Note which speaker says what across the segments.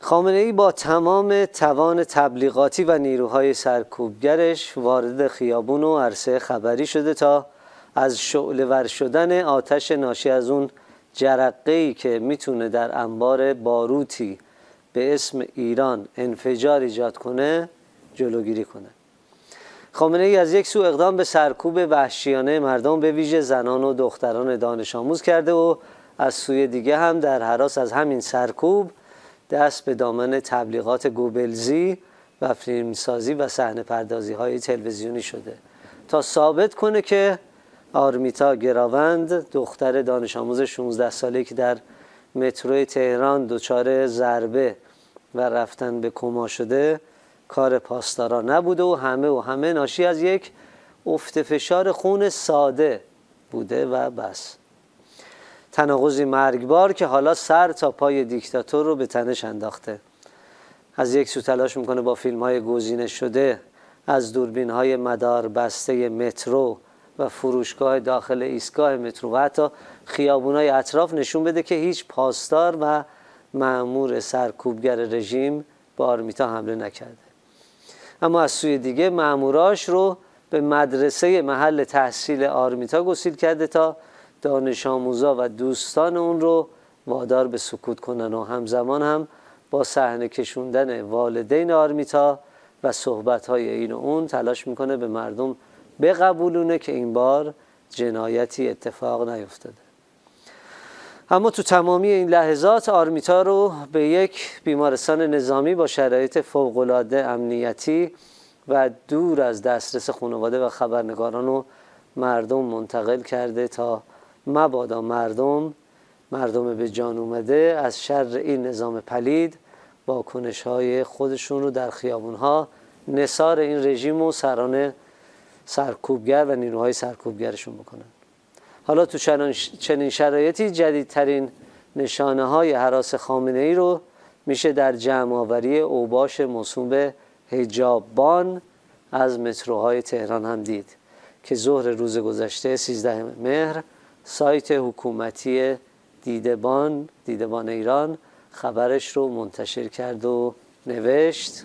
Speaker 1: خامنه ای با تمام توان تبلیغاتی و نیروهای سرکوبگرش وارد خیابون و عرصه خبری شده تا از شعله ور شدن آتش ناشی از اون جرقه ای که می‌تونه در انبار باروتی به اسم ایران انفجار ایجاد کنه جلوگیری کنه. خامنه ای از یک سو اقدام به سرکوب وحشیانه مردم به ویژه زنان و دختران دانش آموز کرده و از سوی دیگه هم در حراس از همین سرکوب دست به دامن تبلیغات گوبلزی و فیلمسازی و صحنه پردازی های تلویزیونی شده. تا ثابت کنه که آرمیتا گراوند دختر دانش آموز 16 ساله که در مترو تهران دچار ضربه و رفتن به کما شده کار پاسدارا نبوده و همه و همه ناشی از یک افت فشار خون ساده بوده و بس. تناقضی مرگبار که حالا سر تا پای دیکتاتور رو به تنش انداخته. از یک سو تلاش می‌کنه با فیلم های گزینه شده از دوربین های مدار بسته مترو و فروشگاه داخل ایستگاه مترو و حتی خیابونای اطراف نشون بده که هیچ پاسدار و معمور سرکوبگر رژیم به آرمیتا حمله نکرده. اما از سوی دیگه معموراش رو به مدرسه محل تحصیل آرمیتا گسیل کرده تا دانش آموزا و دوستان اون رو وادار به سکوت کنن و همزمان هم با صحنه کشوندن والدین آرمیتا و صحبت های این و اون تلاش می‌کنه به مردم بقبولونه که این بار جنایتی اتفاق نیفتاده. اما تو تمامی این لحظات آرمیتا رو به یک بیمارستان نظامی با شرایط فوقالعاده امنیتی و دور از دسترس خانواده و خبرنگاران و مردم منتقل کرده تا مبادا مردم مردم به جان اومده از شر این نظام پلید با کنش های خودشون رو در خیابون ها نصار این رژیم و سرانه سرکوبگر و نیروهای سرکوبگرشون بکنن. حالا تو چنین شرایطی جدیدترین نشانه های حراس خامنه ای رو میشه در جمع آوری اوباش موسوم به هجابان از متروهای تهران هم دید که ظهر روز گذشته 13 مهر سایت حکومتی دیدبان دیدبان ایران خبرش رو منتشر کرد و نوشت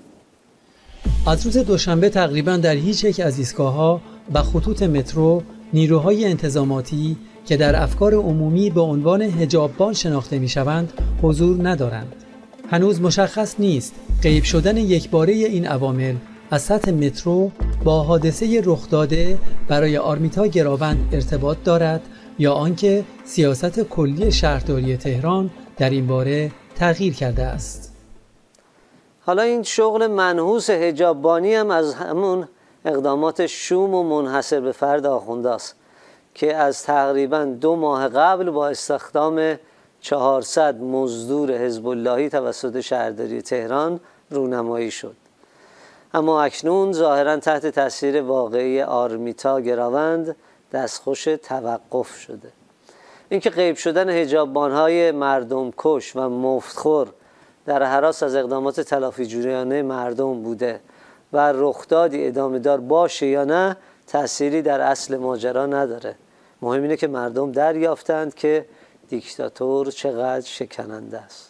Speaker 2: از روز دوشنبه تقریبا در هیچ یک از ایستگاه‌ها و خطوط مترو نیروهای انتظاماتی که در افکار عمومی به عنوان هجاببان شناخته می‌شوند حضور ندارند. هنوز مشخص نیست غیب شدن یکباره این عوامل از سطح مترو با حادثه رخ داده برای آرمیتا گراوند ارتباط دارد یا آنکه سیاست کلی شهرداری تهران در این باره تغییر کرده است.
Speaker 1: حالا این شغل منحوس هجاببانی هم از همون اقدامات شوم و منحصر به فرد آخونده که از تقریبا دو ماه قبل با استخدام 400 مزدور حزب اللهی توسط شهرداری تهران رونمایی شد اما اکنون ظاهرا تحت تاثیر واقعی آرمیتا گراوند دستخوش توقف شده. اینکه غیب شدن هجاببانهای مردم کش و مفتخور در حراس از اقدامات تلافی جوریانه مردم بوده و رخدادی ادامه دار باشه یا نه تأثیری در اصل ماجرا نداره. مهم اینه که مردم دریافتند که دیکتاتور چقدر شکننده است.